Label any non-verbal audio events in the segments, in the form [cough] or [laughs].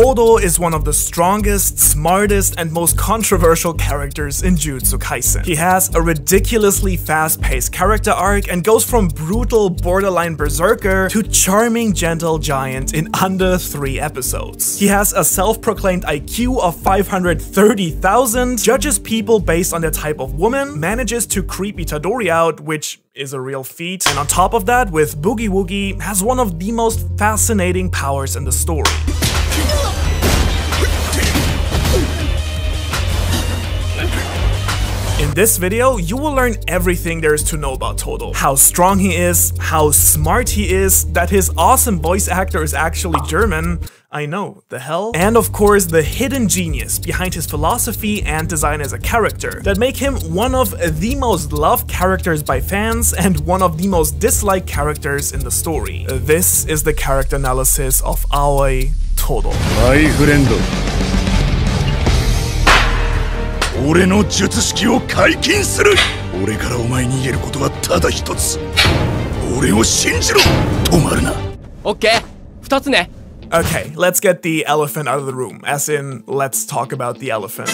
Todo is one of the strongest, smartest, and most controversial characters in Jujutsu Kaisen. He has a ridiculously fast-paced character arc and goes from brutal, borderline berserker to charming, gentle giant in under three episodes. He has a self-proclaimed IQ of 530,000, judges people based on their type of woman, manages to creep Itadori out, which is a real feat. And on top of that, with Boogie Woogie, has one of the most fascinating powers in the story. this video, you will learn everything there is to know about Todo. How strong he is, how smart he is, that his awesome voice actor is actually German, I know, the hell? And of course, the hidden genius behind his philosophy and design as a character that make him one of the most loved characters by fans and one of the most disliked characters in the story. This is the character analysis of Aoi Todo. My friend. 俺の術式を解禁する俺からお前に言えることはただ一つ俺を信じろ止まるなオッケー二つね Okay, let's get the elephant out of the room, as in, let's talk about the elephant.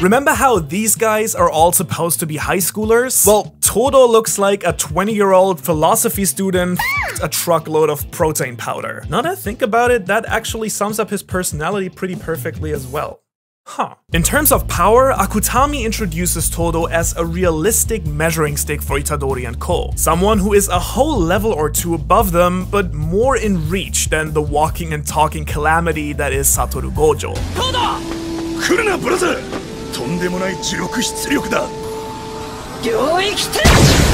Remember how these guys are all supposed to be high schoolers? Well, Todo looks like a 20-year-old philosophy student a truckload of protein powder. Now that I think about it, that actually sums up his personality pretty perfectly as well. Huh. In terms of power, Akutami introduces Todo as a realistic measuring stick for Itadori and Ko. Someone who is a whole level or two above them, but more in reach than the walking and talking calamity that is Satoru Gojo. 来るなブラザーとんでもない呪力出力だ領域展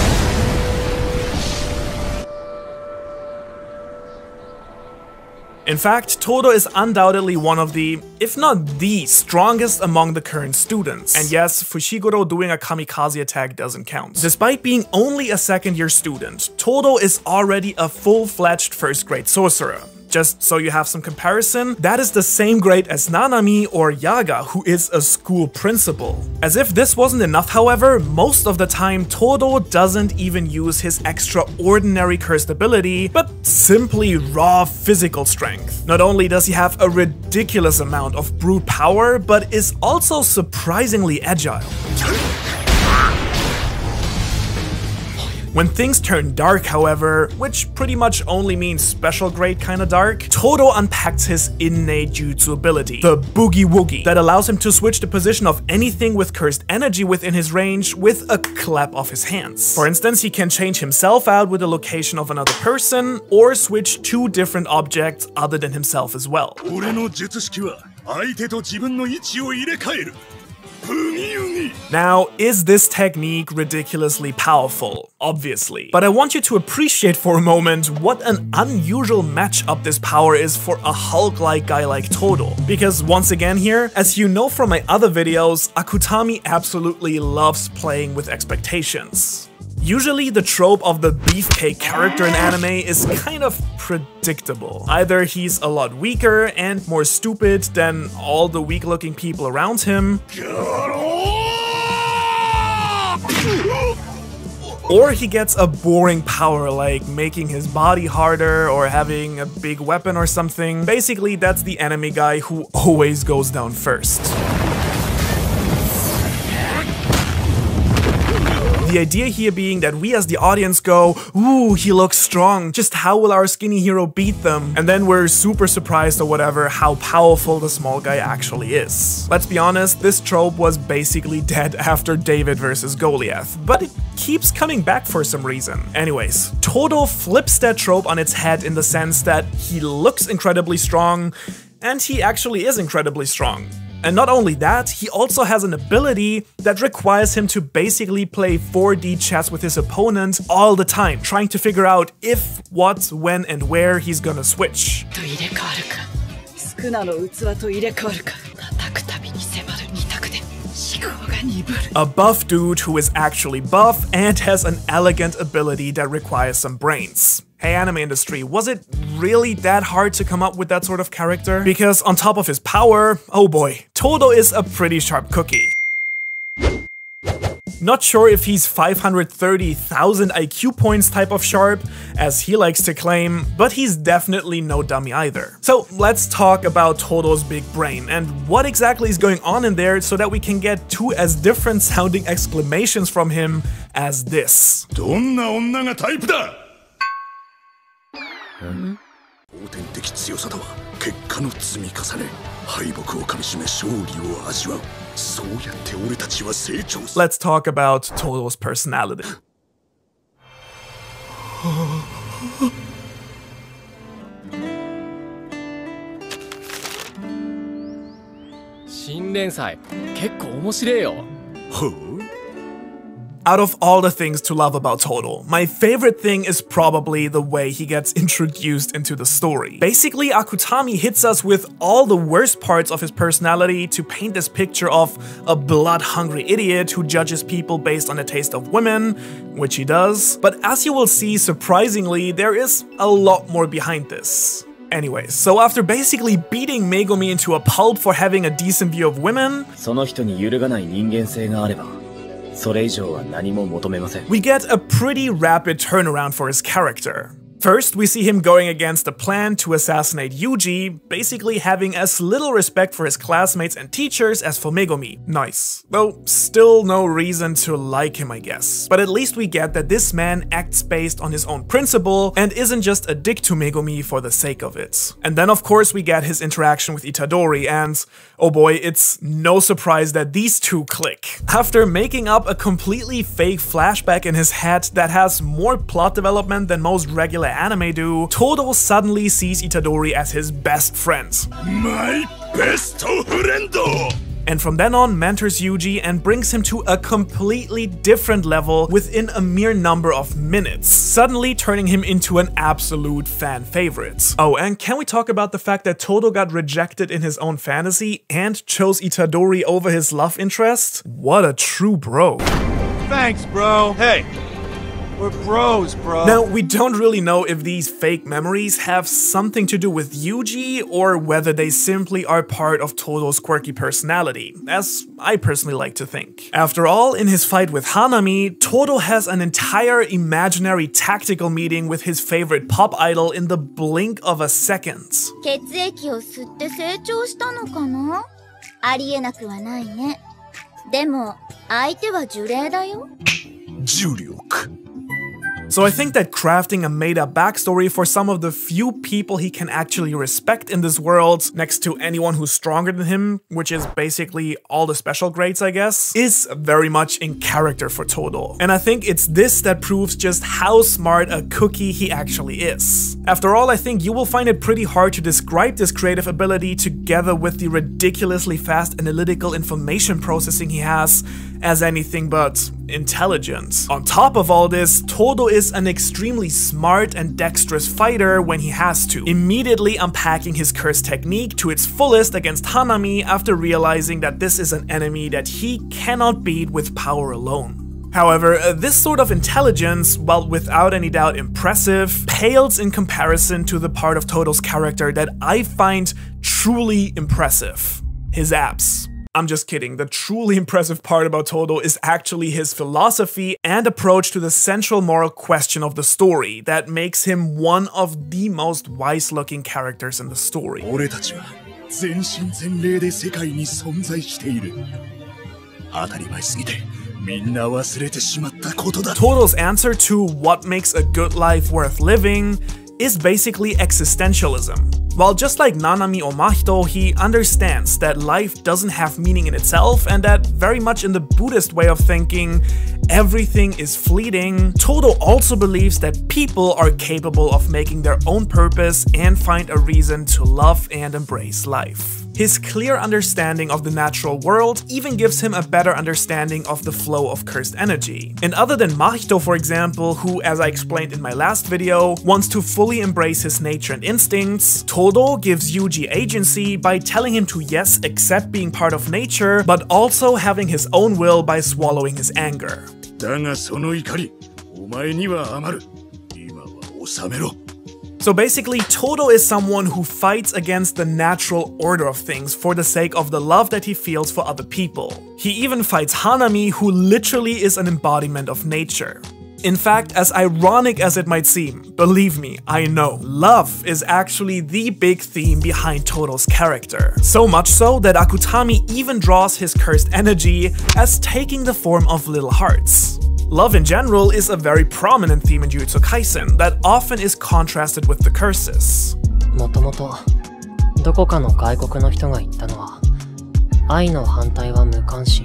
In fact, Todo is undoubtedly one of the, if not the, strongest among the current students. And yes, Fushiguro doing a kamikaze attack doesn't count. Despite being only a second year student, Todo is already a full-fledged first grade sorcerer. Just so you have some comparison, that is the same grade as Nanami or Yaga, who is a school principal. As if this wasn't enough, however, most of the time Todo doesn't even use his extraordinary cursed ability, but simply raw physical strength. Not only does he have a ridiculous amount of brute power, but is also surprisingly agile. When things turn dark, however, which pretty much only means special grade kinda dark, Todo unpacks his innate jutsu ability, the Boogie Woogie, that allows him to switch the position of anything with cursed energy within his range with a clap of his hands. For instance, he can change himself out with the location of another person, or switch two different objects other than himself as well. Now, is this technique ridiculously powerful? Obviously. But I want you to appreciate for a moment what an unusual matchup this power is for a Hulk-like guy like Todo. Because once again here, as you know from my other videos, Akutami absolutely loves playing with expectations. Usually the trope of the beefcake character in anime is kind of predictable. Either he's a lot weaker and more stupid than all the weak looking people around him, or he gets a boring power like making his body harder or having a big weapon or something. Basically, that's the enemy guy who always goes down first. The idea here being that we as the audience go, ooh, he looks strong, just how will our skinny hero beat them? And then we're super surprised or whatever how powerful the small guy actually is. Let's be honest, this trope was basically [laughs] dead after David versus Goliath, but it keeps coming back for some reason. Anyways, Todo flips that trope on its head in the sense that he looks incredibly strong, and he actually is incredibly strong. And not only that, he also has an ability that requires him to basically play 4D chess with his opponent all the time, trying to figure out if, what, when, and where he's gonna switch. A buff dude who is actually buff and has an elegant ability that requires some brains. Hey anime industry, was it really that hard to come up with that sort of character? Because on top of his power, oh boy, Todo is a pretty sharp cookie. Not sure if he's 530,000 IQ points type of sharp, as he likes to claim, but he's definitely no dummy either. So let's talk about Todo's big brain and what exactly is going on in there so that we can get two as different sounding exclamations from him as this. Hmm? 後天的強さとは結果の積み重ね敗北をかみしめ勝利を味わう。そうやって俺たちは成長する。Let's talk about Todo's personality. [gasps] 新連載結構面白いよ。ほう？Out of all the things to love about Todo, my favorite thing is probably the way he gets introduced into the story. Basically, Akutami hits us with all the worst parts of his personality to paint this picture of a blood-hungry idiot who judges people based on the taste of women, which he does. But as you will see, surprisingly, there is a lot more behind this. Anyway, so after basically beating Megumi into a pulp for having a decent view of women, その人に揺るがない人間性があればそれ以上は何も求めません we get a pretty rapid turnaround for his character. First, we see him going against a plan to assassinate Yuji, basically having as little respect for his classmates and teachers as for Megumi. Nice. Though, still no reason to like him, I guess. But at least we get that this man acts based on his own principle and isn't just a dick to Megumi for the sake of it. And then, of course, we get his interaction with Itadori, and oh boy, it's no surprise that these two click. After making up a completely fake flashback in his head that has more plot development than most regular the anime do, Todo suddenly sees Itadori as his best friends. My best friend! and from then on mentors Yuji and brings him to a completely different level within a mere number of minutes, suddenly turning him into an absolute fan favorite. Oh, and can we talk about the fact that Todo got rejected in his own fantasy and chose Itadori over his love interest? What a true bro. Thanks, bro. Hey, we're bros, bro. Now, we don't really know if these fake memories have something to do with Yuji or whether they simply are part of Todo's quirky personality, as I personally like to think. After all, in his fight with Hanami, Todo has an entire imaginary tactical meeting with his favorite pop idol in the blink of a second. So I think that crafting a made-up backstory for some of the few people he can actually respect in this world, next to anyone who's stronger than him, which is basically all the special grades I guess, is very much in character for Todo. And I think it's this that proves just how smart a cookie he actually is. After all, I think you will find it pretty hard to describe this creative ability together with the ridiculously fast analytical information processing he has as anything but intelligent. On top of all this, Todo is an extremely smart and dexterous fighter when he has to, immediately unpacking his curse technique to its fullest against Hanami after realizing that this is an enemy that he cannot beat with power alone. However, uh, this sort of intelligence, while without any doubt impressive, pales in comparison to the part of Todo's character that I find truly impressive. His abs. I'm just kidding. The truly [laughs] impressive part about Todo is actually his philosophy and approach to the central moral question of the story that makes him one of the most wise-looking characters in the story. Todo's answer to what makes a good life worth living is basically existentialism. While just like Nanami or Mahito, he understands that life doesn't have meaning in itself and that very much in the Buddhist way of thinking, everything is fleeting, Todo also believes that people are capable of making their own purpose and find a reason to love and embrace life. His clear understanding of the natural world even gives him a better understanding of the flow of cursed energy. And other than Mahito, for example, who, as I explained in my last video, wants to fully embrace his nature and instincts, Todo gives Yuji agency by telling him to yes, accept being part of nature, but also having his own will by swallowing his anger. だがその怒りお前には余る今は収めろ So basically, Todo is someone who fights against the natural order of things for the sake of the love that he feels for other people. He even fights Hanami, who literally is an embodiment of nature. In fact, as ironic as it might seem, believe me, I know, love is actually the big theme behind Todo's character. So much so that Akutami even draws his cursed energy as taking the form of little hearts. Love in general is a very prominent theme in Jujutsu Kaisen that often is contrasted with the curses. もともとどこかの外国の人が言ったのは愛の反対は無関心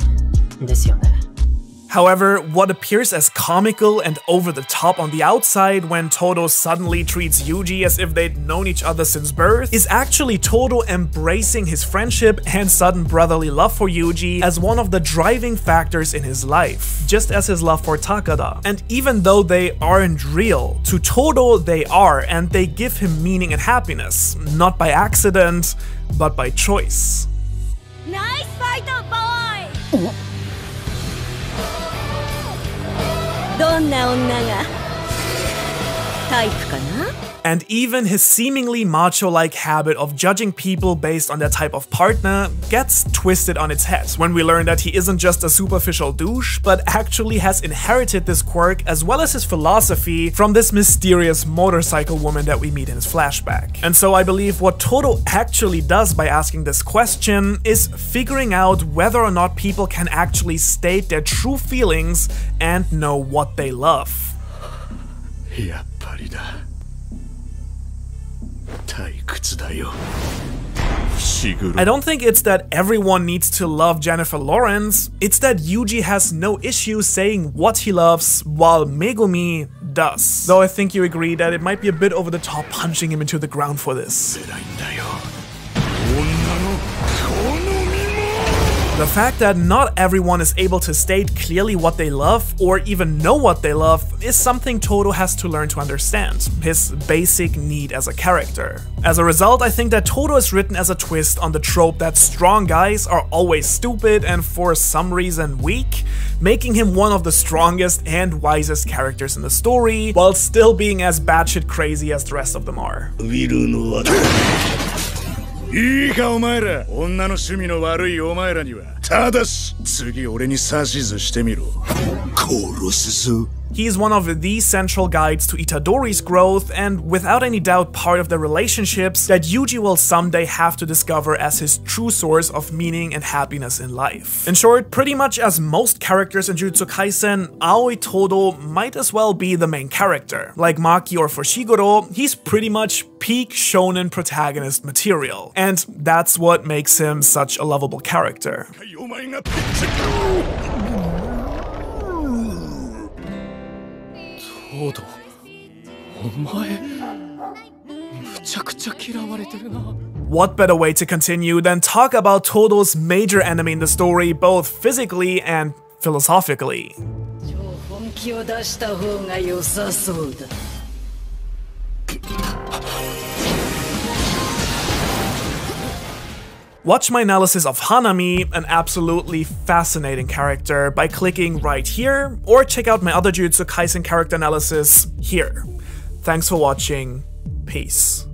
ですよね However, what appears as comical and over the top on the outside when Todo suddenly treats Yuji as if they'd known each other since birth is actually Todo embracing his friendship and sudden brotherly love for Yuji as one of the driving factors in his life, just as his love for Takada. And even though they aren't real, to Todo they are and they give him meaning and happiness, not by accident, but by choice. Nice fighter boy! どんな女がタイプかな？And even his seemingly macho like habit of judging people based on their type of partner gets twisted on its head when we learn that he isn't just a superficial douche, but actually has inherited this quirk as well as his philosophy from this mysterious motorcycle woman that we meet in his flashback. And so I believe what Todo actually does by asking this question is figuring out whether or not people can actually state their true feelings and know what they love. やっ I don't think it's that everyone needs to love Jennifer Lawrence, it's that Yuji has no issue saying what he loves while Megumi does. Though I think you agree that it might be a bit over the top punching him into the ground for this. The fact that not everyone is able to state clearly what they love or even know what they love is something Todo has to learn to understand, his basic need as a character. As a result, I think that Todo is written as a twist on the trope that strong guys are always stupid and for some reason weak, making him one of the strongest and wisest characters in the story, while still being as batshit crazy as the rest of them are. いいかお前ら。女の趣味の悪いお前らには。ただし次俺に指図してみろ。殺すぞ。He's one of the central guides to Itadori's growth, and without any doubt, part of the relationships that Yuji will someday have to discover as his true source of meaning and happiness in life. In short, pretty much as most characters in Jujutsu Kaisen, Aoi Todo might as well be the main character. Like Maki or Fushiguro, he's pretty much peak shonen protagonist material, and that's what makes him such a lovable character. お前がピッチャ東堂お前むちゃくちゃ嫌われてるな What better way to continue than talk about Todo's major enemy in the story, both physically and philosophically? 超本気を出した方が良さそうだ Watch my analysis of Hanami, an absolutely fascinating character, by clicking right here, or check out my other Jujutsu Kaisen character analysis here. Thanks for watching, peace.